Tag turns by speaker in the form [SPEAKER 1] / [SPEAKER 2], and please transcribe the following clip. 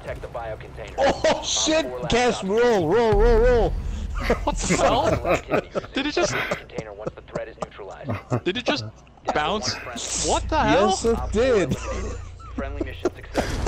[SPEAKER 1] protect the bio container.
[SPEAKER 2] Oh shit! Cash roll, roll, roll, roll.
[SPEAKER 3] What the hell? Did it just-
[SPEAKER 1] Container once the threat is neutralized.
[SPEAKER 3] Did it just bounce? What the hell?
[SPEAKER 2] Yes, it did.
[SPEAKER 1] Friendly mission successful.